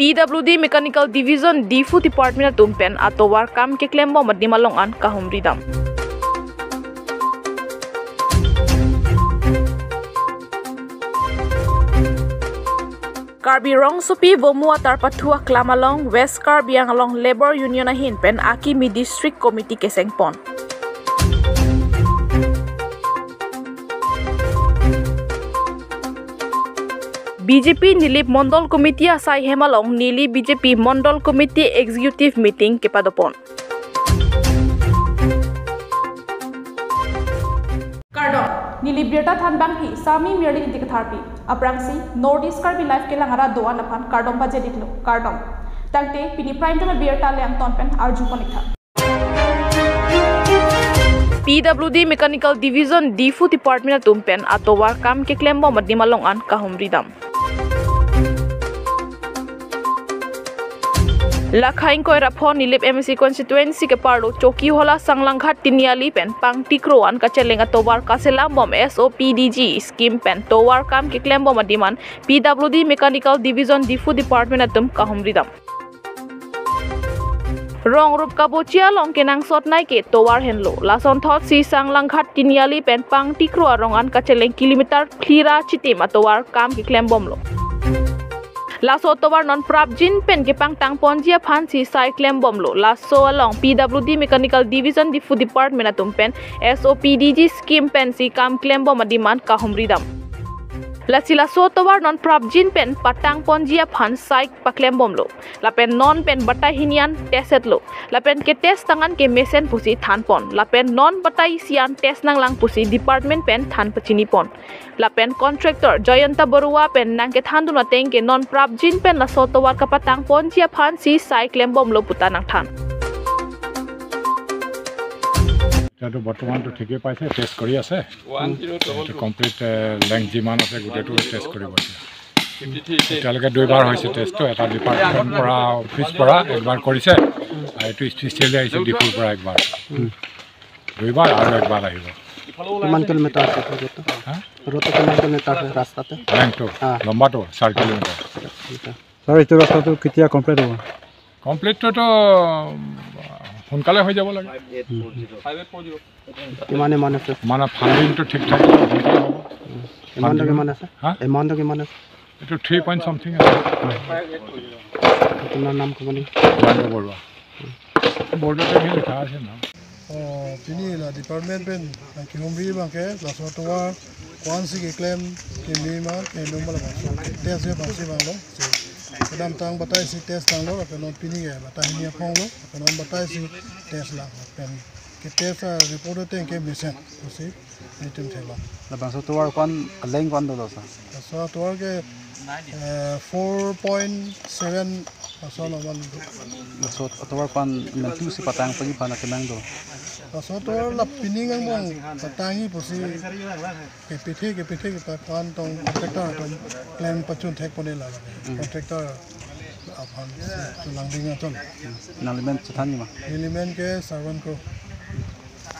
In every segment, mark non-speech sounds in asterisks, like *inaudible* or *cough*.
PWD Mechanical Division Difu Department tumpen atowar kam ke klembo madimalong an kahumridam. Karbi rong supi vomua tarpathua klamalong West Karbi along Labor Union ahin pen aki mi district committee kesengpon. BJP Nilip Mandal committee आसाई हेमालंग निली BJP Mandal committee executive meeting केपादपन कार्डो निलिब्रेटा थान बांगी सामी मियरलिंग दिकथारपी अप्रांसी नॉर्थ ईस्ट कार्बी लाइफ के लहारा दोआ नफान कार्डोम बजे दिखलो कार्डों तंते पिनी प्राइम टाइम ब्रेटा ले अंतों तोनपेन आरज़ू पनिथा PWD Mechanical Division Difu Department tumpen atau war kam ke klem bomad ni malong an kahum ridam. Lakhain koi raphon nilip MSC constituency ke parlo choki hola sanglanghat tiniali pen pang tikroan kachelenga towar kaselam bom SOPDG scheme pen towar kam ke klembo madiman PWD Mechanical Division Difu Department atum kahumridam. rong rup kabochia long kenang sot nai ke towar henlo lason thot si sang langkhat tiniali pen pang tikro rongan kacheleng kilometer khira chitim atowar kam ki klem bomlo लासो तोवार नन प्राप जिन पेन के पांग टांग पोंजिया फांसी साइक्लेम बमलो लासो along PWD mechanical division Diphu department अतुम पेन एसओपीडीजी स्कीम पेन सी काम क्लेम बम डिमांड का हमरी दम লাচিলাসো তোবার নন প্রাবজিন পেন পাটাং পঞ্জিয়া ফান সাইক পাকলেম বমলো লাপেন নন পেন বাটাই হিনিয়ান টেসেটলো লাপেন কে টেস তাঙান কে মেসেন পুসি থান পন লাপেন নন বাটাই সিয়ান টেস নাংলাং পুসি ডিপার্টমেন্ট পেন থান পচিনি পন লাপেন কন্ট্রাক্টর জয়ন্ত বরুয়া পেন নাং কে থান দুনা তেং কে নন প্রাবজিন পেন লাসো তোবার কা পাটাং পঞ্জিয়া ফান সি সাইক লেম বমলো পুতা নাং থান এতিয়াতো বৰ্তমানটো ঠিকেই পাইছে টেষ্ট কৰি আছে। কমপ্লিট লেংথ যিমান আছে গোটেইটো টেষ্ট কৰিব এতিয়া এতিয়ালৈকে দুইবাৰ হৈছে টেষ্টটো এটা ডিপাৰ্টমেণ্ট পৰা অফিচ পৰা একবাৰ কৰিছে আৰু এইটো স্পেচিয়েলি আহিছে ডিপুৰ পৰা একবাৰ। দুইবাৰ আৰু একবাৰ আহিব। কিমান কিলোমিটাৰ আছে ৰোডটো? কিমান কিলোমিটাৰ আছে ৰাস্তাতে? লেংথটো। লম্বাটো চাৰি কিলোমিটাৰ। ছাৰ এইটো ৰাস্তাটো কেতিয়া কমপ্লিট হ'ব? কমপ্লিটটোতো সোনকালে হৈ যাব লাগে। কিমান ইমান আছে? মানে ফাণ্ডিংটো ঠিক ঠাক সোনকালে হ'ব। এমাউণ্টটো কিমান আছে? হা? এমাউণ্টটো কিমান আছে? এইটো থ্ৰী পইণ্ট চামথিং আছে। আপোনাৰ নাম ক'ব নেকি? জয়ন্ত বৰুৱা। সেই লিখা আছে নাম kadam tang batai si test tang lo ke non pini ke batai ni phong lo ke non batai si test la pen ke test a report te ke so si ni tum the la বাছটো আৰু অকণ লেং কণ দল আছে la so to war ke 4.7 la so no man বাছত অতবাৰ কণ মেলটো C পাতাং পানি পানা কিমান দল la so to war la pini ngang bang batai ni po si ke pithe ke pithe ke pa kwan tong contractor tong claim pachun thek pone la contractor aphan to lang dinga ton নালিমেন চিঠানি মা element ke servant ko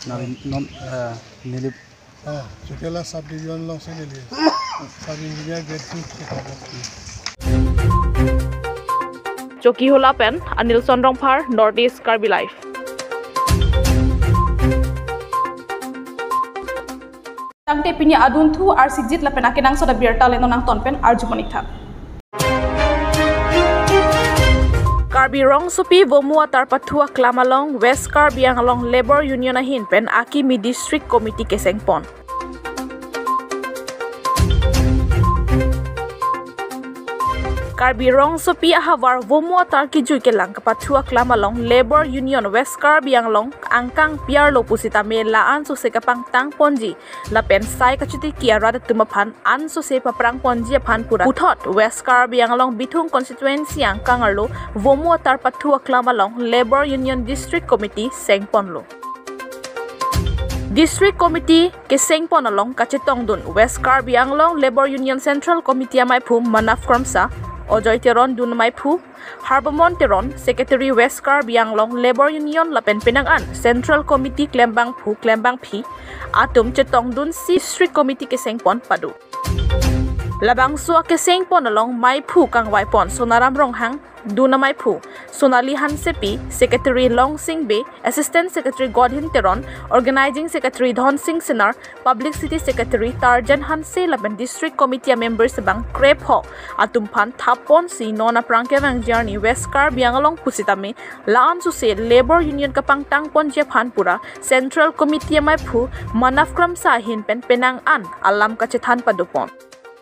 নালি non নীলি ha chukela sub division long se le liye sub engineer grade 2 ke khabo চকি হোলা PAN Anil Chandrongphar north east Karbi life tangte pini adun thu ar sigit lapen akenang soda biar talen nang tonpen arjumani thap Karbi rong supi bomua tarpatua klamalong West Karbiangalong Labor Union ahin pen aki mi district committee kesengpon. Labour union committee কেচেংপন Karbi ৰং চুপি আহাৱাৰ বমুৱা তাৰকি জুইকে লাংকাপাথুৱা ক্লামালং labour union west Karbi Anglong আংকাং পিয়াৰ লপুচিতা মে লা আন চুচে কাপাং টাং পঞ্জি লা পেন চাই কাচুতি কিয়া ৰাদে তুমা ফান আন চুচে পাপ্ৰাং পঞ্জি ফান পুৰা উঠত ৱেষ্ট কাৰ্বি আংলং বিথুং কনষ্টিটুৱেঞ্চি আংকাং আৰু বমুৱা তাৰপাথুৱা ক্লামালং লেবৰ ইউনিয়ন ডিষ্ট্ৰিক্ট কমিটি চেংপনলো Committee ke Sengpon along Kachetong dun West Karbi Anglong Labor Union Central Committee amai phu Manaf Kramsa Mai phu Harbamon Teron Secretary West Karbi Anglong Labor Union Lapen Penang An Central Committee Klembang phu Klembang phi Atum Chetong dun si District Committee ke Sengpon padu labang suwa ke seng pon along mai phu kang wai pon sonaram rong hang duna mai phu sonali han sepi secretary long sing be assistant secretary godhin teron organizing secretary dhon singh sinar public city secretary tarjan han se laban district committee members bang krep ho atum phan thapon si nona prangke wang journey west car biangalong pusitami laan su se labor union kapang tang pon je phan pura central committee mai phu manafkram sa hin pen penang an alam ka chethan padupon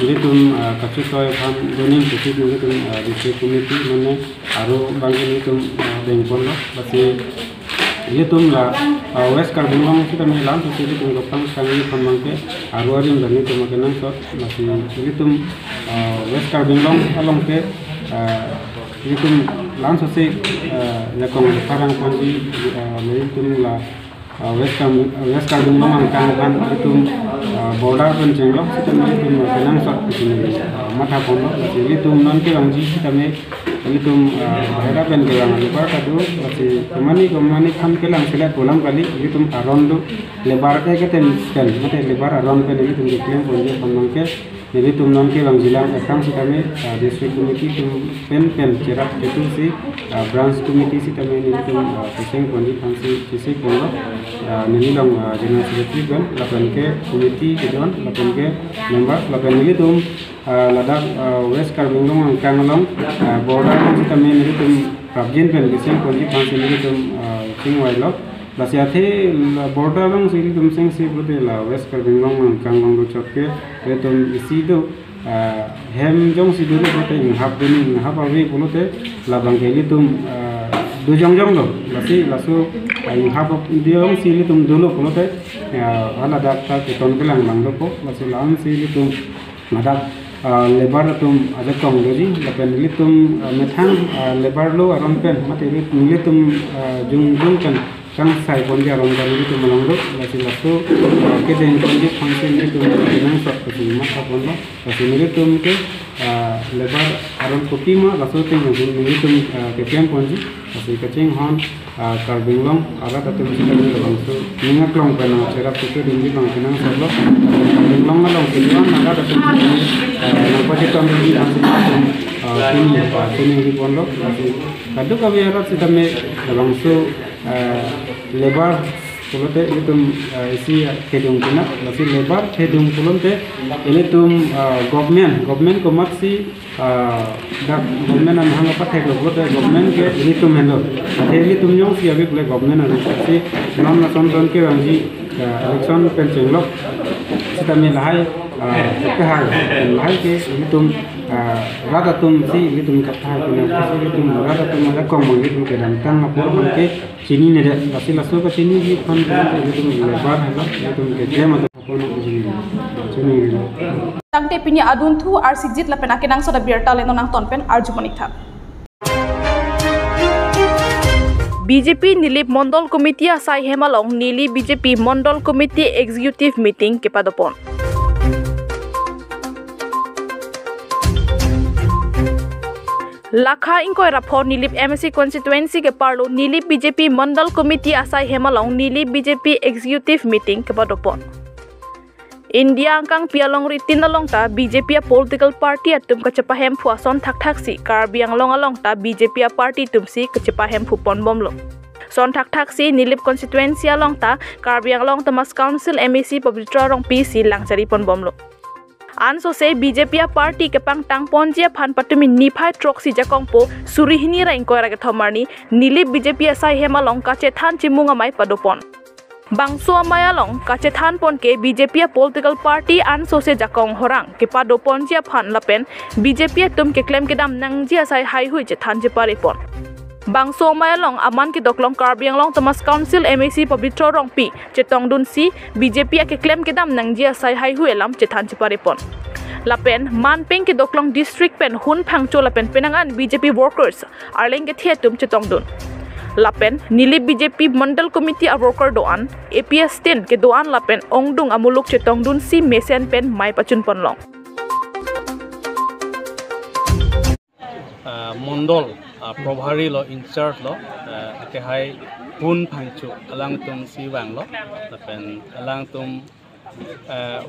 ᱧᱩᱛᱩᱢ ᱠᱟᱹᱯᱤ ᱠᱚᱭ ᱠᱷᱟᱱ ᱫᱚᱱᱤᱧ ᱠᱟᱹᱯᱤ ᱧᱩᱛᱩᱢ ᱨᱤᱥᱤ committee ᱢᱟᱱᱮ ᱟᱨᱚ ᱵᱟᱝᱜᱮ ᱧᱩᱛᱩᱢ ᱵᱮᱝᱜᱚᱞ ᱵᱟᱥᱮ ᱧᱩᱛᱩᱢ ᱞᱟ ᱣᱮᱥ ᱠᱟᱨ ᱵᱩᱝᱜᱟ ᱢᱩᱥᱤ ᱛᱟᱢ ᱞᱟᱢ ᱛᱚ ᱥᱤᱫᱤ ᱠᱚ ᱜᱚᱯᱟᱝ ᱥᱟᱝᱜᱤ ᱠᱷᱟᱱ ᱢᱟᱝᱠᱮ ᱟᱨᱣᱟᱨᱤᱢ ᱞᱟᱹᱜᱤᱫ ᱛᱚ ᱢᱟᱠᱮ ᱱᱟᱝ ᱥᱚ ᱵᱟᱥᱮ ᱧᱩᱛᱩᱢ ᱣᱮᱥ ᱠᱟᱨ ᱵᱩᱝᱜᱟ ᱟᱞᱚᱝᱠᱮ ᱧᱩᱛᱩᱢ ᱞᱟᱢ ᱥᱚᱥᱮ ᱡᱟᱠᱚᱢ ᱯᱷᱟᱨᱟᱝ ᱯᱟᱱᱡᱤ ᱧᱩᱛᱩᱢ ᱞᱟ लाम तो से लकों फरंग पंजी मेरी तुम ला waste carb waste कार्बिंगलों अंकांग kan itu border pun cenglo kita ni itu kenang sot itu mata kono jadi itu non ke langji kita me itu bahaya pen ke lang lebar kadu masih kemani kemani kan ke lang sila pulang kali itu aron tu lebar ke kita miskan mata jadi तुम नाम के जिला account से तमें district committee तुम पेन पेन चेरा केतु से ब्रांच कमिटी से तमें नहीं तुम पेशेंट पंजी फांसी किसी को नहीं लोग जनरल सेक्रेटरी बन लपन के कमिटी के जन लपन के मेंबर लपन नहीं तुम लद्दाख वेस्ट कार्बिंग लोग कांगलोंग बॉर्डर से तमें नहीं तुम प्राप्जिन पेन किसी पंजी फांसी नहीं तुम सिंह वाइलो बस याथे बॉर्डर सीरी तुम सिंह सी प्रति ला वेस्ट कर बिंग बंग मंग कांग बंग चप के तुम इसी दो हम जो सी दो प्रति हाफ़ दिन हाफ़ अभी बोलो ते ला बंग केली तुम दो जंग जंग लो बसे लसो हाफ़ दियो सीली तुम दो लो बोलो ते वाला डाक्टर के तोन के लंग लो को बसे लांग सीली तुम मतलब लेबर तुम अजक कम लो जी लपेन ली तुम मिथान लेबर लो अरम पेन मत ली तुम जुंग जुंग kan sai kon ja ron jalu tu malam lo la si la tu ke den kon je function ni tu nan sab ko tu ma ka kon la si mere tu ke lebar aron kopi ma la so te ni ni tu ke kem kon ji la si ka ching hon kar bing long ala ta tu si ka ni long so ni na klong pa na chera tu ke ding long kan sab lo bing long ma long ke long na ka ta tu na pa je tu ni la si ma tu ni ni pa tu ni ni kon lo la si ka du ka vi ara si ta me long so lebar kulote ini tum isi kedung kuna nasi lebar kedung kulote ini tum government government ko maksi dak government an hanga apa thek kulote government ke ini tum hendo ini tum nyong si abi kule government an si non na son son ke ramji election pen chenglok sita mi lahai ke hai lahai ke ini tum rada tum si ini tum katha kuna si ini tum rada tum ada kong ini tum kedam tang apur ke চিনি না রাশি লাসনক চিনি যে phone তুমি labour হলো তুমি যে মত কোন চিনি চিনি tangte pini aduntu ar sijit la penake nang soda birta leno nang tonpen arjumani tha BJP নীলিপ মণ্ডল কমিটি আসাই হেমালং নীলি বিজেপি মণ্ডল কমিটি এক্সিকিউটিভ মিটিং কেপাদপন। Laka inko era for Nilip MSC constituency ke parlo Nilip BJP mandal committee asai hemalong Nilip BJP executive meeting ke padopon. India angkang pialong ri tinalong ta BJP political party atum kecepa hem puason thak thak si kar ta BJP party tum si kecepa hem pupon bom. Son tak taksi si Nilip constituency along ta kar long temas council MSC pabitra rong PC langsari pon bomlo. anso se BJP a party ke pang tang ponje phan patumi nifai troxi ja kongpo surihini ra inkoi ra ke thomarni nili BJP a sai hema longka che than chimunga mai padopon বাংসু আমায়ালং কাছে থান পনকে বিজেপিয়া political party আন সোসে জাকং হরাং কে পাডো পঞ্জিয়া ফান লাপেন বিজেপিয়া tum ke claim ke dam nang জিয়া asai hai hui che than je পারে পন bangso mayalong aman ki doklong karbiang long tamas council mac pabitro rong pi chetong dun si bjp ke claim ke dam nang jia sai hai hu elam chethan chipare pon lapen man peng ki doklong district pen hun phang cho lapen penangan bjp workers arleng ke thia tum chetong dun lapen nili BJP mandal committee a worker doan APS 10 ke doan lapen ongdung amuluk chetong dun si mesen pen mai pachun ponlong মণ্ডল প্ৰভাৰী ল in-charge ল একেহাই পোন ফাংচু আলাং তুম C ৱাং ল লাপেন আলাং তুম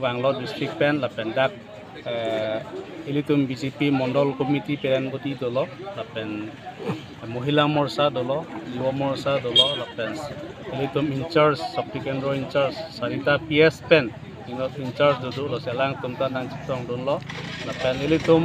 ৱাং ল district পেন লাপেন ডাক ইলিতুম বিজেপি মণ্ডল কমিটি পেৰেনগতি দল লাপেন মহিলা মৰ্চা দল যুৱ মৰ্চা দল লাপেন ইলিতুম ইনচাৰ্জ শক্তি কেন্দ্ৰ ইনচাৰ্জ চাৰিটা পি এছ পেন ইনচাৰ্জ দুদু ল চেলাং তুমতা নাং চিতং দুন ল লাপেন ইলিতুম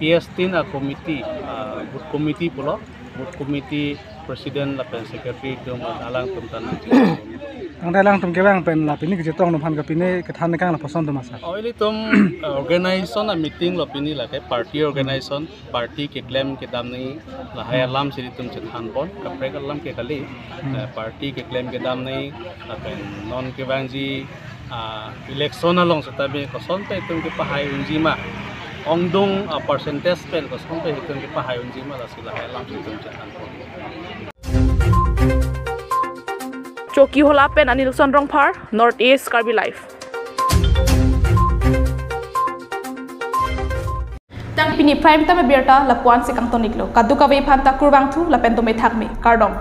PS3 a committee, uh, good committee pula, good committee president lapen sekretari dong alang tum tanang. *coughs* Ang dalang tum kebang pen lapini ke jetong numphan ke pini ke than kang la pason tum asa. Oh ini tum eh, organization a meeting lapini la ke party organization party ke claim ke dam nei la hay alam sini tum jethan pon kapre kalam ke kali hmm. eh, party ke claim ke dam nei lapen non kebang ji ah, election along setabi koson pe tum ke pahai unjima ongdung a percentage pen ko song to hikun ki pahayun ji mala sila hai lam sing tum chan choki hola pen ani lukson rong phar north east karbi life tang pini prime ta me berta lapuan se kang to niklo kadu ka ve pham ta kurwang thu lapen to me thak me kardom